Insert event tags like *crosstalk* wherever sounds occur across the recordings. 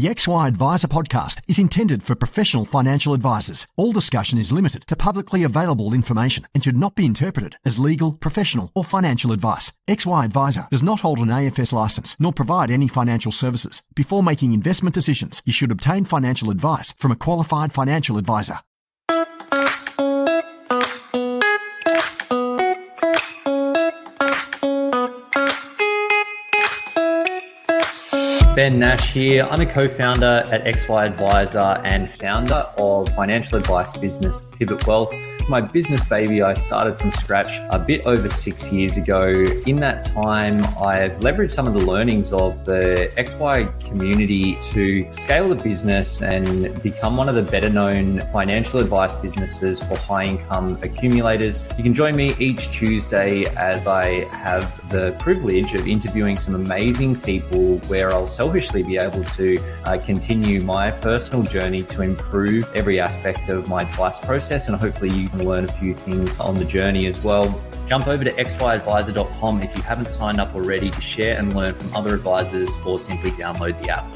The XY Adviser podcast is intended for professional financial advisors. All discussion is limited to publicly available information and should not be interpreted as legal, professional, or financial advice. XY Adviser does not hold an AFS license nor provide any financial services. Before making investment decisions, you should obtain financial advice from a qualified financial advisor. Ben Nash here. I'm a co founder at XY Adviser and founder of financial advice business Pivot Wealth my business baby I started from scratch a bit over six years ago. In that time, I've leveraged some of the learnings of the XY community to scale the business and become one of the better known financial advice businesses for high income accumulators. You can join me each Tuesday as I have the privilege of interviewing some amazing people where I'll selfishly be able to uh, continue my personal journey to improve every aspect of my advice process and hopefully you can learn a few things on the journey as well. Jump over to xyadviser.com if you haven't signed up already to share and learn from other advisors or simply download the app.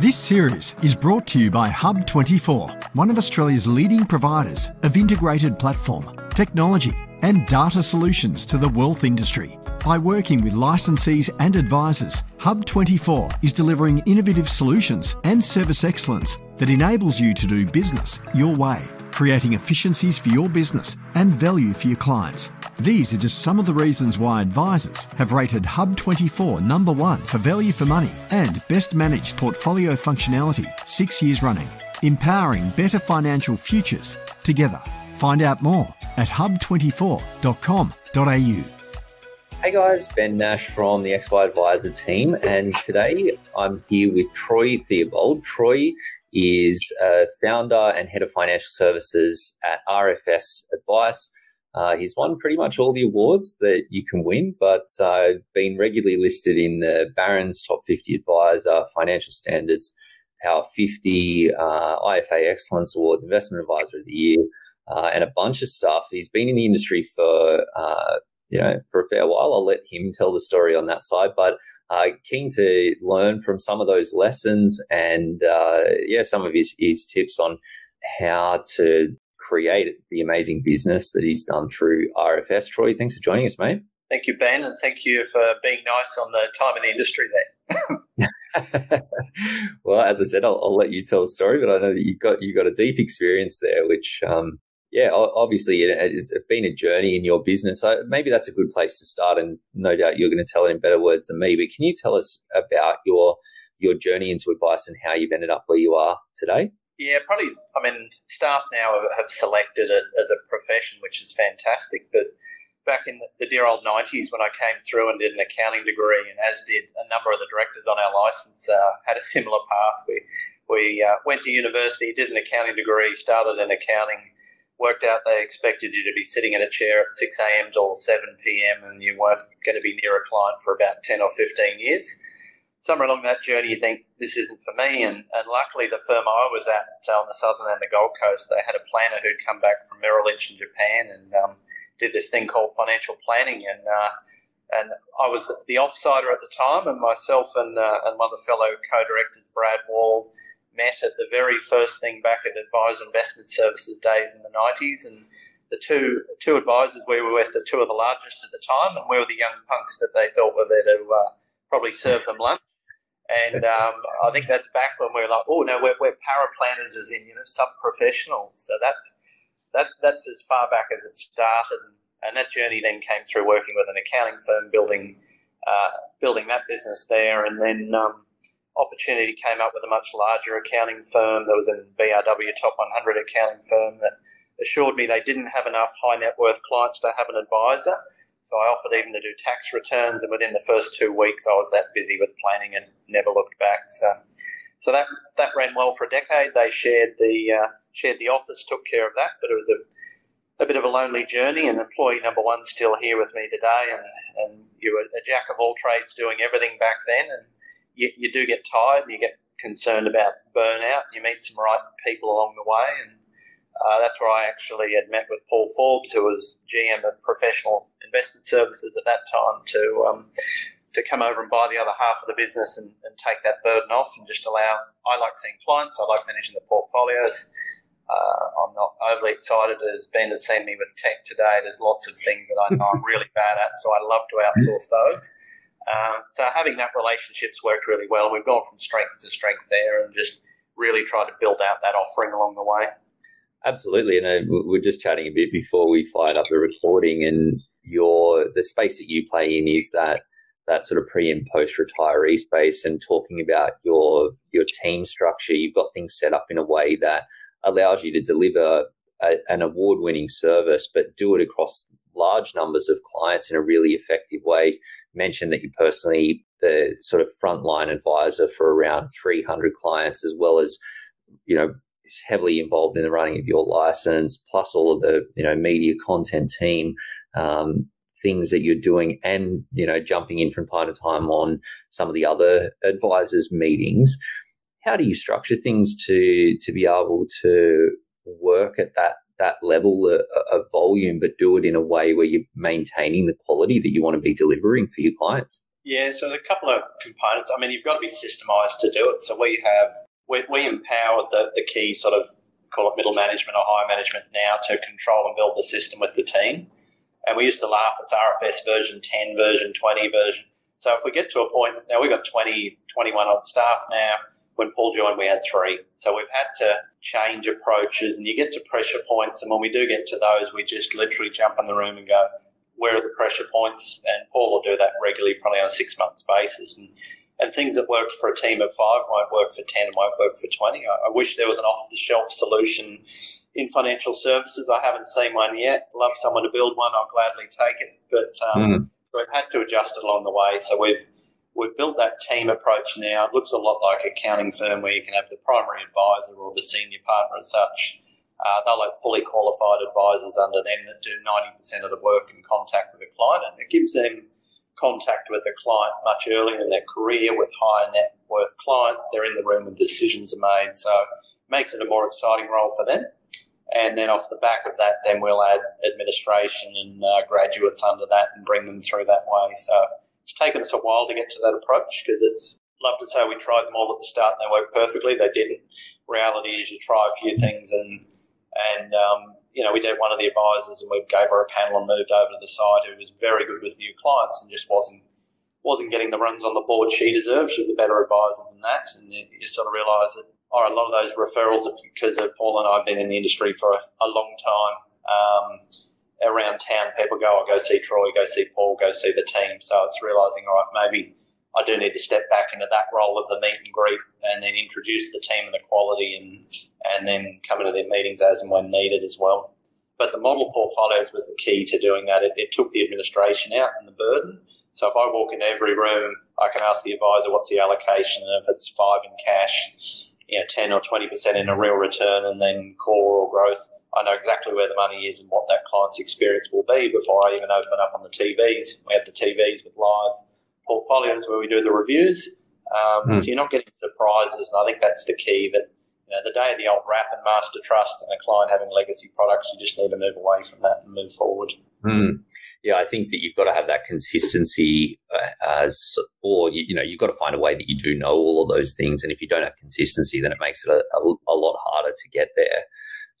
This series is brought to you by Hub24, one of Australia's leading providers of integrated platform, technology, and data solutions to the wealth industry. By working with licensees and advisors, Hub24 is delivering innovative solutions and service excellence that enables you to do business your way creating efficiencies for your business and value for your clients. These are just some of the reasons why advisors have rated Hub24 number one for value for money and best managed portfolio functionality six years running, empowering better financial futures together. Find out more at hub24.com.au. Hey guys, Ben Nash from the XY Adviser team, and today I'm here with Troy Theobald. Troy is a founder and head of financial services at RFS Advice. Uh, he's won pretty much all the awards that you can win, but uh, been regularly listed in the Barron's Top 50 Advisor, Financial Standards, Power 50, uh, IFA Excellence Awards, Investment Advisor of the Year, uh, and a bunch of stuff. He's been in the industry for uh, you know for a fair while. I'll let him tell the story on that side, but uh, keen to learn from some of those lessons and uh, yeah, some of his, his tips on how to create the amazing business that he's done through RFS. Troy, thanks for joining us, mate. Thank you, Ben, and thank you for being nice on the time in the industry there. *laughs* *laughs* well, as I said, I'll, I'll, let you tell the story, but I know that you've got you got a deep experience there, which um, yeah, obviously it's been a journey in your business. So maybe that's a good place to start, and no doubt you're going to tell it in better words than me. But can you tell us about your your journey into advice and how you've ended up where you are today? Yeah, probably. I mean, staff now have selected it as a profession, which is fantastic. But back in the dear old 90s when I came through and did an accounting degree, and as did a number of the directors on our license, uh, had a similar path. We, we uh, went to university, did an accounting degree, started in accounting, worked out they expected you to be sitting in a chair at 6 a.m. till 7 p.m. and you weren't going to be near a client for about 10 or 15 years. Somewhere along that journey, you think this isn't for me. And, and luckily, the firm I was at uh, on the southern and the Gold Coast, they had a planner who'd come back from Merrill Lynch in Japan and um, did this thing called financial planning. And uh, and I was the offsider at the time, and myself and, uh, and one of the fellow co-directors, Brad Wall, met at the very first thing back at Advisor Investment Services days in the 90s. And the two two advisors we were with, the two of the largest at the time, and we were the young punks that they thought were there to uh, probably serve them lunch. And um, I think that's back when we were like, oh no, we're, we're paraplanners, as in you know sub professionals. So that's that that's as far back as it started, and that journey then came through working with an accounting firm, building uh, building that business there, and then um, opportunity came up with a much larger accounting firm. There was a BRW top 100 accounting firm that assured me they didn't have enough high net worth clients to have an advisor. So I offered even to do tax returns, and within the first two weeks, I was that busy with planning and never looked back. So, so that that ran well for a decade. They shared the uh, shared the office, took care of that, but it was a a bit of a lonely journey. And employee number one still here with me today, and and you were a jack of all trades, doing everything back then, and you, you do get tired and you get concerned about burnout. You meet some right people along the way, and uh, that's where I actually had met with Paul Forbes, who was GM of Professional Investment Services at that time, to um, to come over and buy the other half of the business and, and take that burden off and just allow. I like seeing clients. I like managing the portfolios. Uh, I'm not overly excited as Ben has seen me with tech today. There's lots of things that I know I'm really bad at, so I love to outsource those. Uh, so having that relationship's worked really well. We've gone from strength to strength there, and just really tried to build out that offering along the way. Absolutely, and we are just chatting a bit before we fired up the recording, and your the space that you play in is that that sort of pre and post retiree space, and talking about your your team structure. You've got things set up in a way that allows you to deliver a, an award winning service, but do it across large numbers of clients in a really effective way. Mentioned that you personally the sort of frontline advisor for around 300 clients, as well as you know heavily involved in the running of your license, plus all of the you know media content team. Um, things that you're doing and you know jumping in from time to time on some of the other advisors meetings how do you structure things to to be able to work at that that level of, of, volume, but do it in a way where you're maintaining the quality that you want to be delivering for your clients? Yeah, so a couple of components. I mean, you've got to be systemized to do it. So we have we, we empower the, the key sort of call it middle management or high management now to control and build the system with the team. And we used to laugh, it's RFS version 10, version 20, version. So if we get to a point, now we've got 20, 21 odd staff now when Paul joined, we had three. So we've had to change approaches, and you get to pressure points. And when we do get to those, we just literally jump in the room and go, where are the pressure points? And Paul will do that regularly, probably on a six month basis. And, and things that worked for a team of five might work for 10 and might work for 20. I, I wish there was an off the shelf solution in financial services. I haven't seen one yet. Love someone to build one. I'll gladly take it. But um, mm. we've had to adjust it along the way. So we've we've built that team approach now. It looks a lot like accounting firm where you can have the primary advisor or the senior partner as such. Uh, they'll have fully qualified advisors under them that do 90% of the work in contact with a client, and it gives them contact with the client much earlier in their career with higher net worth clients. They're in the room when decisions are made, so it makes it a more exciting role for them. And then off the back of that, then we'll add administration and uh, graduates under that and bring them through that way. So it's taken us a while to get to that approach because it's love to say we tried them all at the start and they worked perfectly. They didn't. Reality is you try a few things and and um, you know we did one of the advisors and we gave her a panel and moved over to the side who was very good with new clients and just wasn't wasn't getting the runs on the board she deserved. She was a better advisor than that, and you, you sort of realise that oh, a lot of those referrals are because of Paul and I have been in the industry for a, a long time. Um, around town, people go, I'll oh, go see Troy, go see Paul, go see the team. So it's realising, all right, maybe I do need to step back into that role of the meet and greet and then introduce the team and the quality and and then come into their meetings as and when needed as well. But the model portfolios was the key to doing that. It, it took the administration out and the burden. So if I walk into every room, I can ask the advisor what's the allocation, and if it's five in cash, you know, ten or twenty percent in a real return, and then core or growth I know exactly where the money is and what that client's experience will be before I even open up on the TVs. We have the TVs with live portfolios where we do the reviews. Um, mm. So you're not getting surprises, and I think that's the key. That you know, the day of the old wrap and master trust and a client having legacy products, you just need to move away from that and move forward. Mm. Yeah, I think that you've got to have that consistency uh, as, or you, you, know, you've got to find a way that you do know all of those things. And if you don't have consistency, then it makes it a, a, a lot harder to get there.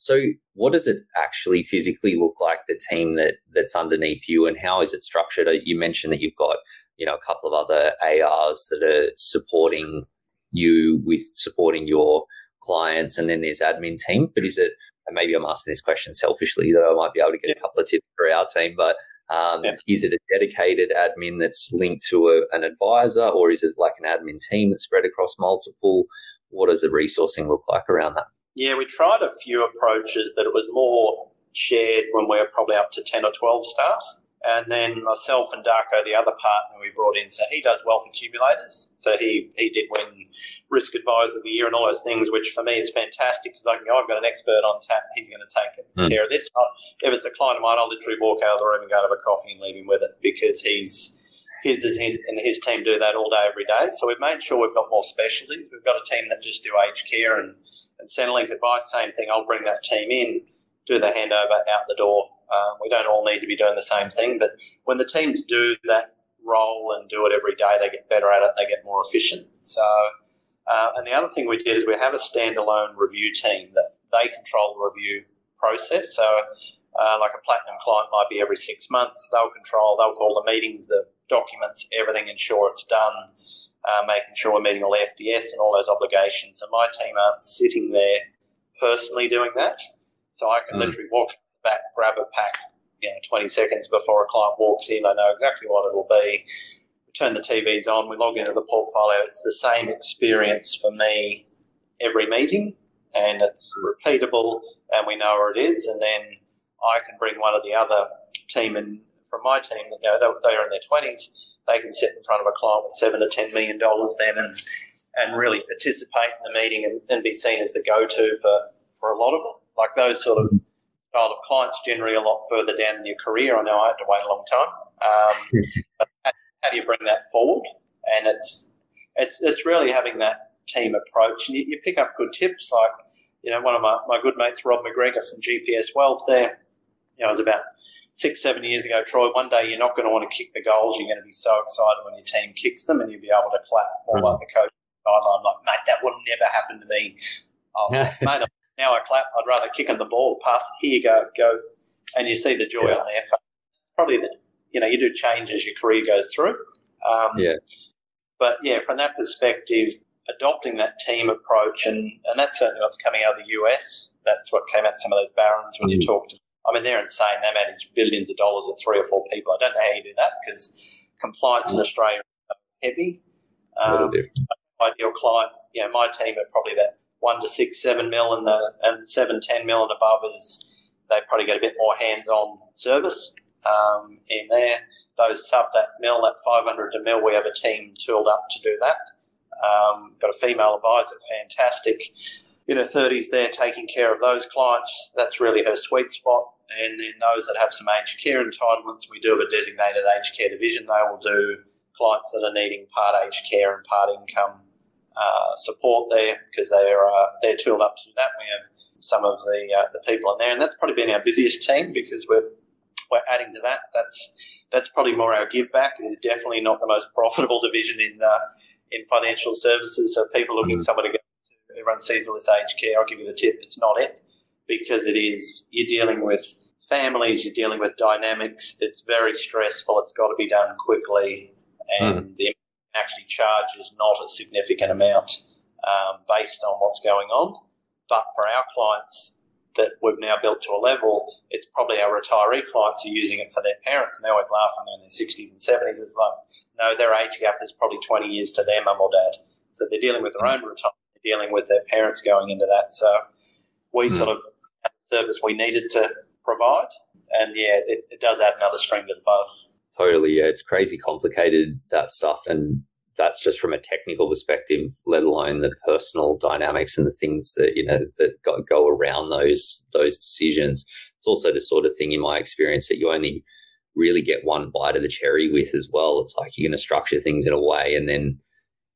So, what does it actually physically look like? The team that that's underneath you, and how is it structured? Uh, you mentioned that you've got you know a couple of other ARs that are supporting you with supporting your clients, and then there's admin team. But is it? And maybe I'm asking this question selfishly, though I might be able to get a couple of tips for our team, but. Um, yeah. Is it a dedicated admin that's linked to a, an advisor, or is it like an admin team that's spread across multiple? What does the resourcing look like around that? Yeah, we tried a few approaches that it was more shared when we were probably up to 10 or 12 staff. And then myself and Darko, the other partner we brought in, so he does wealth accumulators. So he, he did win risk advisor of the year and all those things, which for me is fantastic because I can go, I've got an expert on tap, he's going to take mm. care of this. If it's a client of mine, I'll literally walk out of the room and go have a coffee and leave him with it because he's his, his and his team do that all day, every day. So we've made sure we've got more specialties. We've got a team that just do aged care and and Centrelink Advice, same thing. I'll bring that team in, do the handover out the door. Um, we don't all need to be doing the same thing, but when the teams do that role and do it every day, they get better at it, they get more efficient. So, uh, and the other thing we did is we have a standalone review team that they control the review process. So, uh, like a platinum client might be every six months, they'll control, they'll call the meetings, the documents, everything, ensure it's done, uh, making sure we're meeting all FDS and all those obligations. And my team aren't sitting there personally doing that. So I can mm. literally walk back, grab a pack, you know, 20 seconds before a client walks in. I know exactly what it'll be. We turn the TVs on, we log into the portfolio. It's the same experience for me every meeting, and it's repeatable, and we know where it is. And then I can bring one of the other team in from my team. You know, they, are in their 20s. They can sit in front of a client with seven to ten million dollars then, and and really participate in the meeting and, and be seen as the go-to for for a lot of them. Like those sort of style of clients generally a lot further down in your career. I know I had to wait a long time. Um, *laughs* how, how, do you bring that forward? And it's it's it's really having that team approach, and you, you, pick up good tips. Like you know, one of my, my good mates, Rob McGregor from GPS Wealth, there, you know, it was about six seven years ago. Troy, one day you're not going to want to kick the goals. You're going to be so excited when your team kicks them, and you'll be able to clap all like the coach sideline. Like, mate, that would never happen to me. Oh, *laughs* mate, now I clap. I'd rather kick on the ball, pass. Here you go, go, and you see the joy yeah. on their face. Probably the you know you do change as your career goes through. Um, yeah. But yeah, from that perspective, adopting that team approach, and and that's certainly what's coming out of the US. That's what came out of some of those Barron's when mm. you talk to. I mean, they're insane. They manage billions of dollars with three or four people. I don't know how you do that because compliance mm. in Australia is heavy. Um, ideal client, you know, my team are probably that one to six, seven mil, and the and seven, ten mil and above is they probably get a bit more hands-on service um, in there. Those sub that mil, that 500 to mil, we have a team tooled up to do that. Um, got a female advisor, fantastic, in her 30s there, taking care of those clients. That's really her sweet spot. And then those that have some aged care entitlements, we do have a designated aged care division. They will do clients that are needing part aged care and part income uh, support there because they're uh, they're tooled up to do that. We have some of the uh, the people in there, and that's probably been our busiest team because we're we're adding to that. That's that's probably more our give back. And it's definitely not the most profitable *laughs* division in uh, in financial services. So people looking mm-hmm. somewhere to go sees all this aged care. I'll give you the tip. It's not it because it is. You're dealing with families. You're dealing with dynamics. It's very stressful. It's got to be done quickly, and mm. the actually charges not a significant amount um, based on what's going on. But for our clients that we've now built to a level, it's probably our retiree clients are using it for their parents and they always laugh when they're in their 60s and 70s. It's like, no, their age gap is probably 20 years to their mum or dad. So they're dealing with their own retirement, dealing with their parents going into that. So we mm. sort of had the service we needed to provide. And yeah, it, it does add another string to the bow. Totally, yeah. It's crazy complicated that stuff, and that's just from a technical perspective, let alone the personal dynamics and the things that you know that go, go around those those decisions. It's also the sort of thing, in my experience, that you only really get one bite of the cherry with as well. It's like you're going to structure things in a way, and then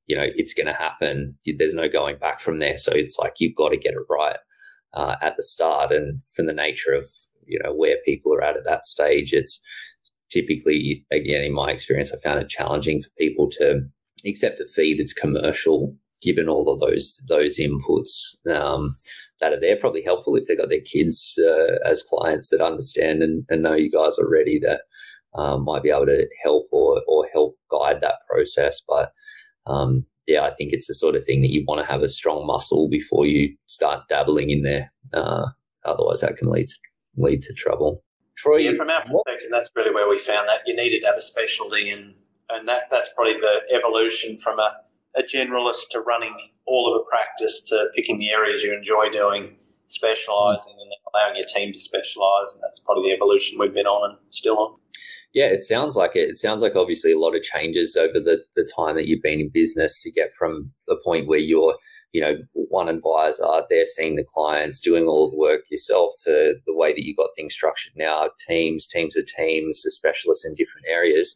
you know it's going to happen. There's no going back from there. So it's like you've got to get it right uh, at the start, and from the nature of you know where people are at at that stage, it's typically, again, in my experience, I found it challenging for people to accept a fee that's commercial, given all of those those inputs um, that are there. Probably helpful if they've got their kids uh, as clients that understand and, and, know you guys already that um, might be able to help or or help guide that process. But um, yeah, I think it's the sort of thing that you want to have a strong muscle before you start dabbling in there. Uh, otherwise, that can lead to, lead to trouble. Troy, yeah, from our perspective, that's really where we found that you needed to have a specialty, and and that that's probably the evolution from a, a generalist to running all of a practice to picking the areas you enjoy doing, specialising, and then allowing your team to specialise, and that's probably the evolution we've been on and still on. Yeah, it sounds like it. It sounds like obviously a lot of changes over the, the time that you've been in business to get from the point where you're you know, one advisor, they're seeing the clients, doing all the work yourself to the way that you've got things structured now, teams, teams of teams, the specialists in different areas.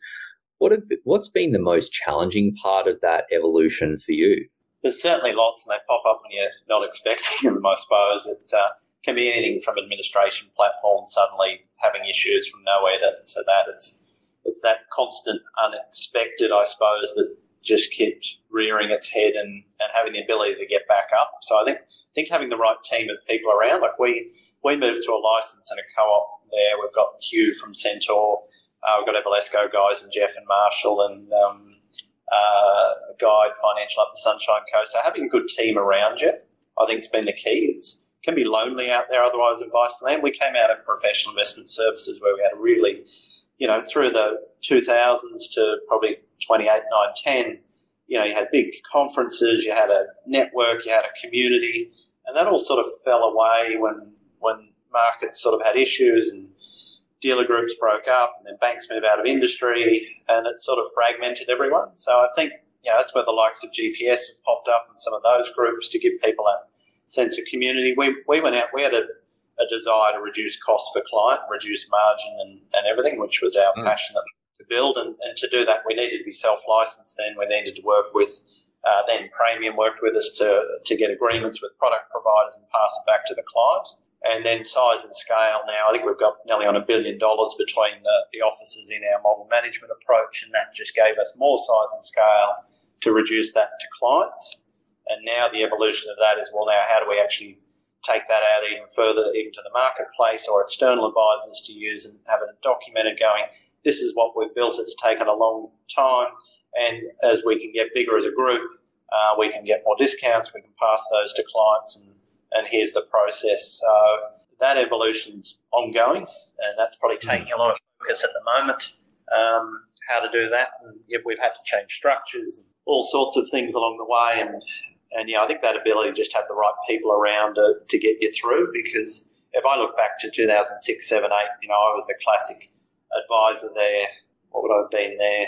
What have, what's been the most challenging part of that evolution for you? There's certainly lots, and they pop up when you're not expecting *laughs* them. I suppose it uh, can be anything from administration platforms suddenly having issues from nowhere to, to that. It's it's that constant unexpected, I suppose, that just keeps rearing its head and, and having the ability to get back up. So I think I think having the right team of people around, like we we moved to a license and a co-op there. We've got Hugh from Centaur, uh, we've got Everlesco guys and Jeff and Marshall and um, uh, Guide Financial up the Sunshine Coast. So having a good team around you, I think, has been the key. It's can be lonely out there otherwise in Vice Land. We came out of professional investment services where we had a really, you know, through the 2000s to probably 28, 9, 10, you know, you had big conferences, you had a network, you had a community, and that all sort of fell away when when markets sort of had issues and dealer groups broke up and then banks moved out of industry and it sort of fragmented everyone. So I think, you know, that's where the likes of GPS have popped up and some of those groups to give people a sense of community. We, we went out, we had a, a desire to reduce costs for client, reduce margin and, and everything, which was our mm. passion to build. And, and to do that, we needed to be self-licensed then. We needed to work with, uh, then Praemium worked with us to, to get agreements with product providers and pass it back to the client. And then size and scale now, I think we've got nearly on a billion dollars between the, the offices in our model management approach, and that just gave us more size and scale to reduce that to clients. And now the evolution of that is well, now how do we actually take that out even further, even to the marketplace or external advisors to use and have it documented going, this is what we've built, it's taken a long time. And as we can get bigger as a group, uh, we can get more discounts, we can pass those to clients and and here's the process. So that evolution's ongoing, and that's probably hmm. taking a lot of focus at the moment. Um, how to do that, and yeah, we've had to change structures and all sorts of things along the way, and and yeah, I think that ability to just have the right people around to, to get you through. Because if I look back to 2006, 7, 8, you know, I was the classic advisor there. What would I have been there?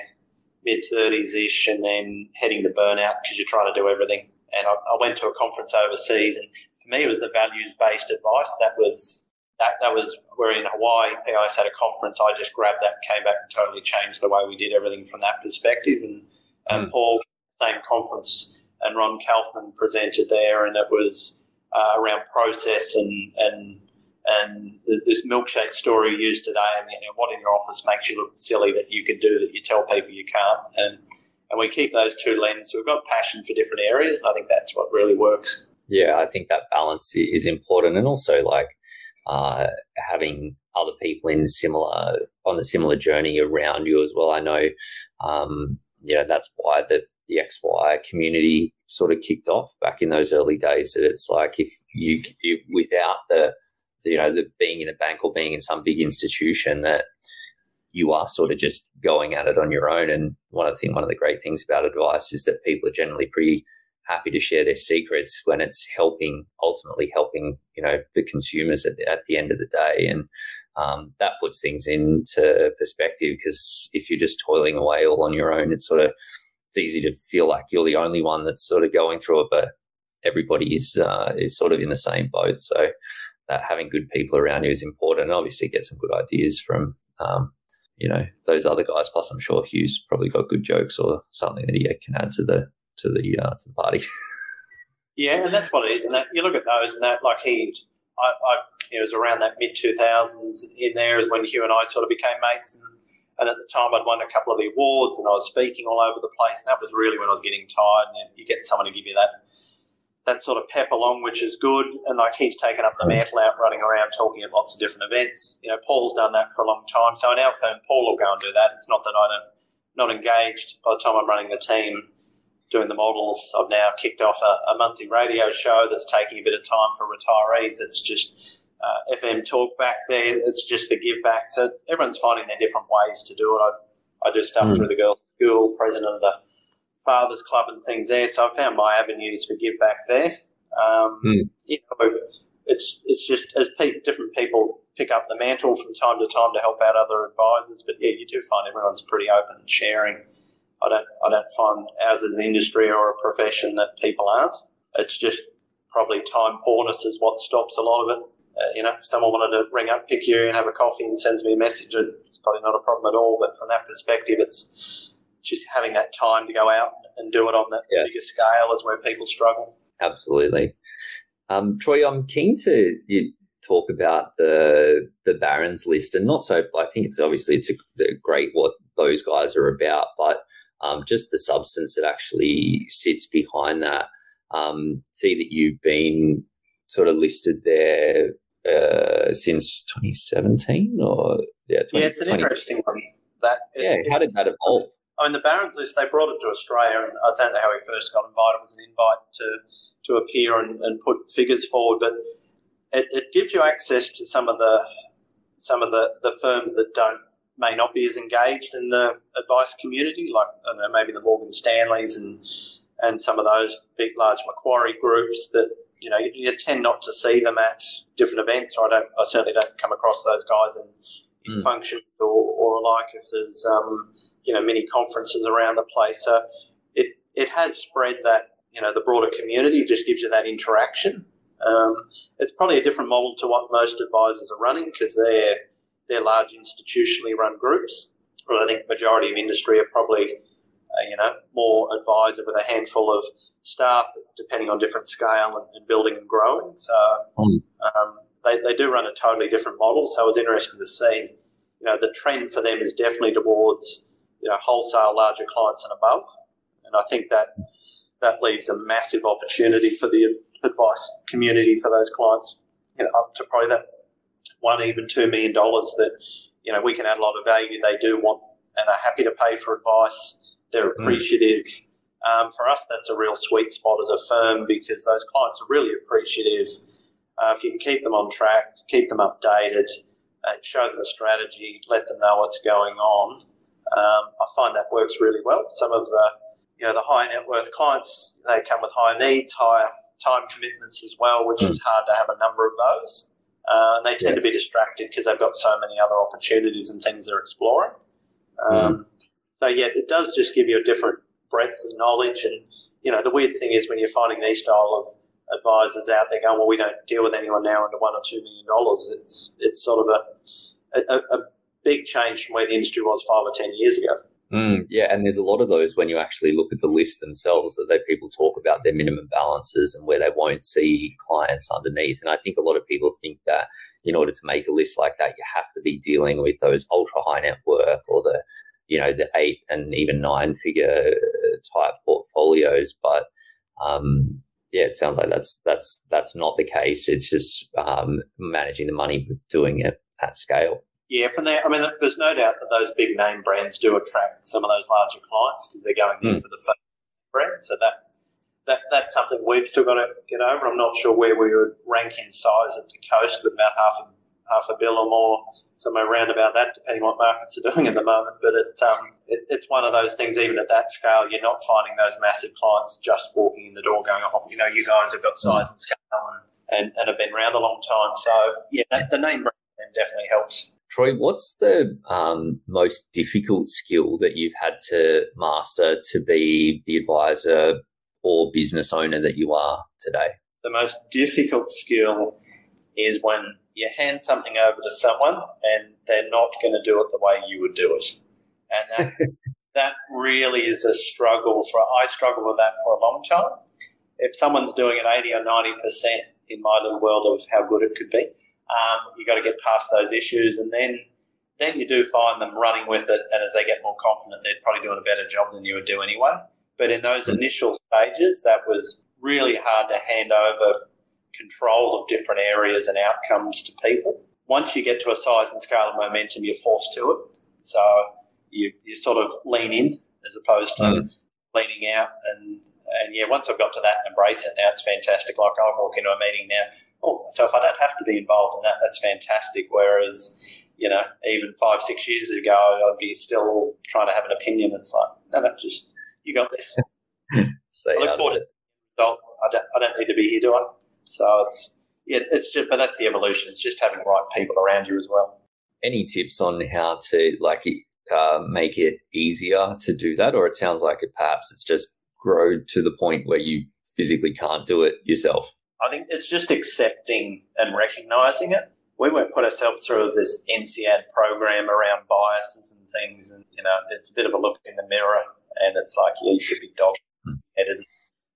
Mid 30s ish, and then heading to burnout because you're trying to do everything. And I, I went to a conference overseas, and for me, it was the values based advice. That was that, that was we're in Hawaii. PIS had a conference. I just grabbed that, came back, and totally changed the way we did everything from that perspective. And, and mm. Paul, same conference, and Ron Kaufman presented there, and it was uh, around process and and and this milkshake story used today. Mean, you know, what in your office makes you look silly that you can do that you tell people you can't, and and we keep those two lenses. We've got passion for different areas, and I think that's what really works yeah, I think that balance is important, and also like uh, having other people in similar on the similar journey around you as well. I know, um, you know, that's why the the XY community sort of kicked off back in those early days. That it's like if you, without the you know the being in a bank or being in some big institution that you are sort of just going at it on your own. And one of the thing, one of the great things about advice is that people are generally pretty happy to share their secrets when it's helping, ultimately helping, you know, the consumers at the, at the end of the day. And um, that puts things into perspective because if you're just toiling away all on your own, it's sort of, it's easy to feel like you're the only one that's sort of going through it, but everybody is, uh, is sort of in the same boat. So that having good people around you is important. Obviously get some good ideas from, um, you know, those other guys. Plus, I'm sure Hugh's probably got good jokes or something that he can add to the to the uh, to the party. *laughs* yeah, and that's what it is. And that you look at those, and that like he, I, I it was around that mid two thousands in there is when Hugh and I sort of became mates, and, and at the time I'd won a couple of the awards, and I was speaking all over the place, and that was really when I was getting tired, and you get someone to give you that that sort of pep along, which is good. And like he's taken up the mm. mantle out, running around talking at lots of different events. You know, Paul's done that for a long time. So in our firm, Paul will go and do that. It's not that I don't not engaged by the time I'm running the team doing the models. I've now kicked off a, a, monthly radio show that's taking a bit of time for retirees. It's just uh, FM talk back there. It's just the give back. So everyone's finding their different ways to do it. I, I do stuff mm. through the girls' school, president of the fathers club and things there. So I found my avenues for give back there. Um, mm. you know, it's it's just as pe- different people pick up the mantle from time to time to help out other advisors. But yeah, you do find everyone's pretty open and sharing. I don't I don't find ours as an industry or a profession that people aren't. It's just probably time poorness is what stops a lot of it. Uh, you know, if someone wanted to ring up, pick you and have a coffee and sends me a message, it's probably not a problem at all. But from that perspective, it's just having that time to go out and do it on that bigger scale is where people struggle. Absolutely. Um, Troy, I'm keen to you talk about the the Barron's list, and not so. I think it's obviously it's a, a great what those guys are about, but um, just the substance that actually sits behind that. Um, see that you've been sort of listed there uh, since 2017 or yeah, 20, yeah, it's an 20, interesting one. That it, yeah, how did that evolve? I mean, the Barron's list they brought it to Australia, and I don't know how he first got invited. It was an invite to to appear and, and put figures forward, but it, it gives you access to some of the some of the, the firms that don't may not be as engaged in the advice community, like know, maybe the Morgan Stanleys and and some of those big, large Macquarie groups that you know you, you tend not to see them at different events. I don't, I certainly don't come across those guys in, in mm. functions or, or alike if there's um, you know many conferences around the place. So it it has spread that you know the broader community. Just gives you that interaction. Um, it's probably a different model to what most advisors are running because they're they're large institutionally run groups. Well, I think majority of industry are probably uh, you know more advisor with a handful of staff, depending on different scale and, and building and growing. So mm. um, they they do run a totally different model. So it's interesting to see. You know, the trend for them is definitely towards you know wholesale larger clients and above, and I think that that leaves a massive opportunity for the advice community for those clients, you know, up to probably that one, even two million dollars that, you know, we can add a lot of value. They do want and are happy to pay for advice. They're hmm. appreciative. Mm. Um, for us, that's a real sweet spot as a firm because those clients are really appreciative. Uh, if you can keep them on track, keep them updated, uh, show them a strategy, let them know what's going on, um, I find that works really well. Some of the you know, the high net worth clients, they come with high needs, higher time commitments as well, which mm. is hard to have a number of those. Uh, and they tend yes. to be distracted because they've got so many other opportunities and things they're exploring. Hmm. Um, mm. So, yeah, it does just give you a different breadth of knowledge. And, you know, the weird thing is when you're finding these style of advisors out there going, well, we don't deal with anyone now under one or two million dollars, it's, it's sort of a, a, a big change from where the industry was five or ten years ago. Mm, yeah, and there's a lot of those when you actually look at the list themselves that they people talk about their minimum balances and where they won't see clients underneath. And I think a lot of people think that in order to make a list like that, you have to be dealing with those ultra high net worth or the you know the eight and even nine figure type portfolios. But um, yeah, it sounds like that's that's that's not the case. It's just um, managing the money, doing it at scale. Yeah, from there, I mean, there's no doubt that those big name brands do attract some of those larger clients because they're going mm. for the brand. So that that that's something we've still got to get over. I'm not sure where we would rank in size at the coast with about half a half a bill or more, somewhere around about that, depending what markets are doing at the moment. But it, um, it, it's one of those things. Even at that scale, you're not finding those massive clients just walking in the door going, "Oh, you know, you guys have got size and scale and, and, and have been around a long time." So yeah, that, the name brand definitely helps. Troy, what's the um, most difficult skill that you've had to master to be the advisor or business owner that you are today? The most difficult skill is when you hand something over to someone and they're not going to do it the way you would do it. And that, *laughs* that really is a struggle for, I struggle with that for a long time. If someone's doing it 80 or 90% in my little world of how good it could be, um, you got to get past those issues, and then then you do find them running with it. And as they get more confident, they're probably doing a better job than you would do anyway. But in those initial stages, that was really hard to hand over control of different areas and outcomes to people. Once you get to a size and scale of momentum, you're forced to it. So you, you sort of lean in as opposed to mm. leaning out. And, and yeah, once I've got to that and embrace it now, it's fantastic. Like I walk into a meeting now, oh, so if I don't have to be involved in that, that's fantastic. Whereas, you know, even five, six years ago, I'd be still trying to have an opinion. It's like, no, no, just, you got this. *laughs* I look forward to result. I don't, I don't need to be here, do I? So it's, yeah, it's just, but that's the evolution. It's just having the right people around you as well. Any tips on how to, like, uh, make it easier to do that? Or it sounds like it perhaps it's just grow to the point where you physically can't do it yourself? I think it's just accepting and recognizing it. We won't put ourselves through this NCAD program around biases and things, and you know, it's a bit of a look in the mirror, and it's like, yeah, you should be dog headed,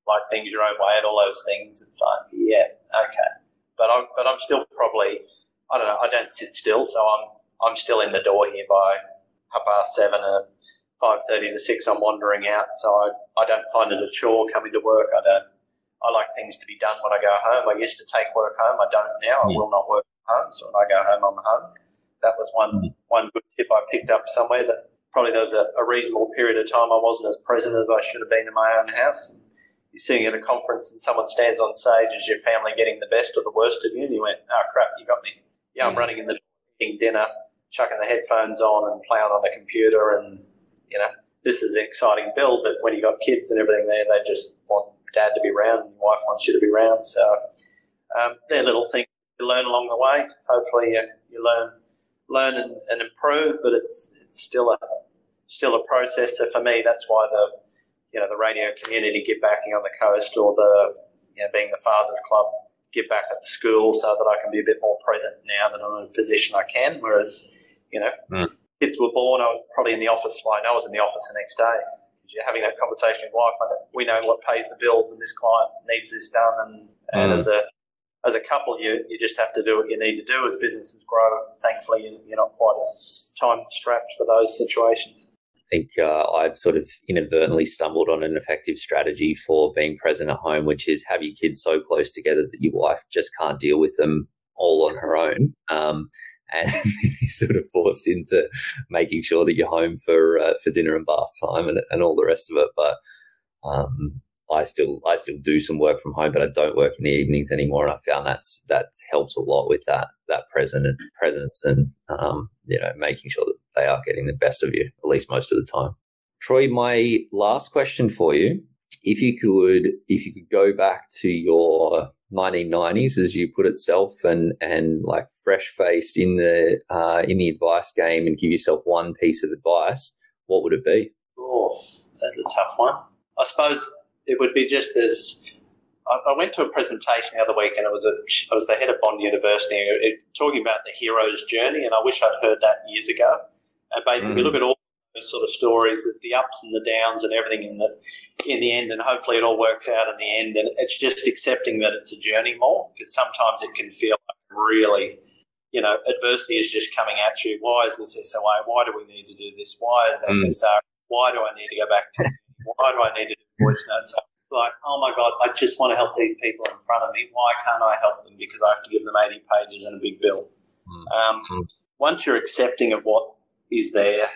like things your own way, and all those things. It's like, yeah, okay, but I'm but I'm still probably, I don't know, I don't sit still, so I'm I'm still in the door here by half past seven and five thirty to six, I'm wandering out. So I, I don't find it a chore coming to work. I don't. I like things to be done when I go home. I used to take work home. I don't now. I will not work home. So when I go home, I'm home. That was one mm. one good tip I picked up somewhere. That probably there was a, a reasonable period of time I wasn't as present as I should have been in my own house. You're sitting at a conference and someone stands on stage. Is your family getting the best or the worst of you? And you went, oh crap, you got me. Yeah, I'm running in the eating dinner, chucking the headphones on and playing on the computer, and you know this is an exciting build. But when you got kids and everything there, they just want dad to be around, and your wife wants you to be around. So um, they're little things you learn along the way. Hopefully, you, you learn learn and, and improve, but it's it's still a still a process. So for me, that's why the you know the radio community get backing on the coast, or the you know, being the fathers club get back at the school, so that I can be a bit more present now that I'm in a position I can. Whereas you know, mm. kids were born, I was probably in the office. Well, I know I was in the office the next day. You're having that conversation with wife, we know what pays the bills, and this client needs this done, and, and mm. as a as a couple, you, you just have to do what you need to do as businesses grow. Thankfully, you're not quite as time strapped for those situations. I think uh, I've sort of inadvertently stumbled on an effective strategy for being present at home, which is have your kids so close together that your wife just can't deal with them all on her own. Um, and *laughs* you're sort of forced into making sure that you're home for uh, for dinner and bath time and, and all the rest of it. But um, I still I still do some work from home, but I don't work in the evenings anymore. And I found that's that helps a lot with that that present and presence and um, you know making sure that they are getting the best of you at least most of the time. Troy, my last question for you: if you could if you could go back to your 1990s, as you put it, self, and and like fresh faced in the uh, in the advice game, and give yourself one piece of advice, what would it be? Oh, that's a tough one. I suppose it would be just as I, went to a presentation the other week, and it was a, I was the head of Bond University, it, talking about the hero's journey, and I wish I'd heard that years ago. And basically, mm. look at all those sort of stories. There's the ups and the downs and everything in the in the end, and hopefully it all works out in the end. And it's just accepting that it's a journey more, because sometimes it can feel like really, you know, adversity is just coming at you. Why is this SOA? Why do we need to do this? Why is that mm. Why do I need to go back to *laughs* why do I need to do voice notes? like, oh my God, I just want to help these people in front of me. Why can't I help them? Because I have to give them 80 pages and a big bill. Mm. Um, mm. Once you're accepting of what is there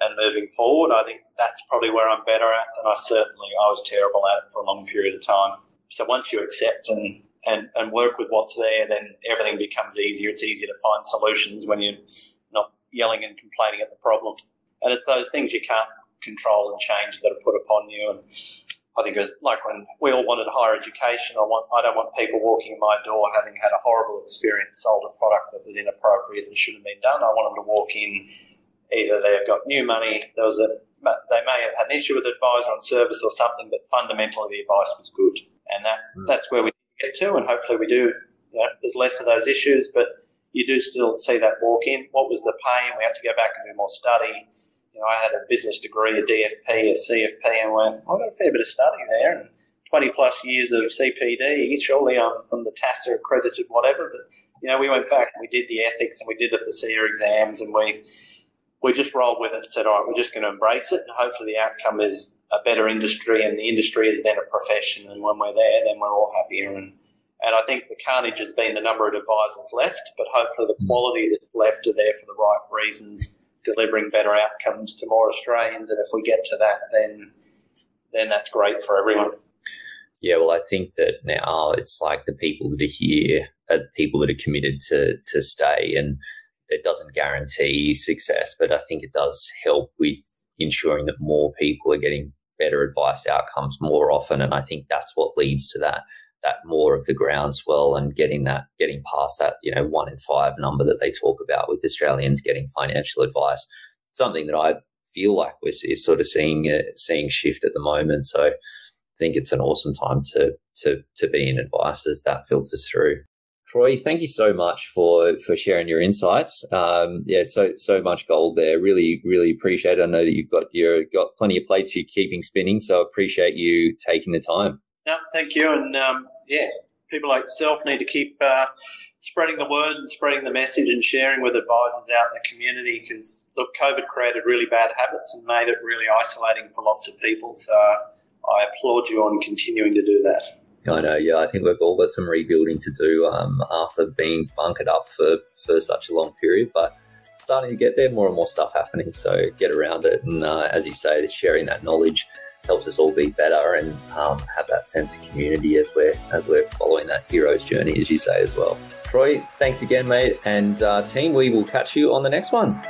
and moving forward, I think that's probably where I'm better at. And I certainly, I was terrible at it for a long period of time. So once you accept and, and, and work with what's there, then everything becomes easier. It's easier to find solutions when you're not yelling and complaining at the problem. And it's those things you can't control and change that are put upon you. And I think it was like when we all wanted higher education. I want I don't want people walking in my door having had a horrible experience, sold a product that was inappropriate and shouldn't have been done. I want them to walk in either they've got new money, there was a they may have had an issue with advisor on service or something, but fundamentally the advice was good, and that mm. that's where we get to, and hopefully we do. You know, there's less of those issues, but you do still see that walk in. What was the pain? We had to go back and do more study you know, I had a business degree, a DFP, a CFP, and went, I've got a fair bit of study there, and 20 plus years of CPD. Surely I'm from the TASA accredited, whatever. But you know, we went back and we did the ethics and we did the FASEA exams, and we we just rolled with it and said, all right, we're just going to embrace it, and hopefully the outcome is a better industry, and the industry is then a profession, and when we're there, then we're all happier. And and I think the carnage has been the number of advisors left, but hopefully the hmm. quality that's left are there for the right reasons delivering better outcomes to more Australians. And if we get to that, then then that's great for everyone. Yeah, well, I think that now it's like the people that are here are people that are committed to to stay, and it doesn't guarantee success, but I think it does help with ensuring that more people are getting better advice outcomes more often, and I think that's what leads to that that more of the groundswell and getting that getting past that you know one in five number that they talk about with Australians getting financial advice. Something that I feel like was is sort of seeing uh, seeing shift at the moment. So I think it's an awesome time to to to be in advice as that filters through. Troy, thank you so much for for sharing your insights. Um, yeah, so so much gold there. Really, really appreciate it. I know that you've got your got plenty of plates you're keeping spinning, so I appreciate you taking the time. No, thank you, and um, yeah, people like yourself need to keep uh, spreading the word and spreading the message and sharing with advisors out in the community because look, COVID created really bad habits and made it really isolating for lots of people. So I applaud you on continuing to do that. I know, yeah. I think we've all got some rebuilding to do um, after being bunkered up for, for such a long period, but starting to get there, more and more stuff happening. So get around it. And uh, as you say, sharing that knowledge helps us all be better and um, have that sense of community as we're as we're following that hero's journey, as you say as well. Troy, thanks again, mate, and uh, team. We will catch you on the next one.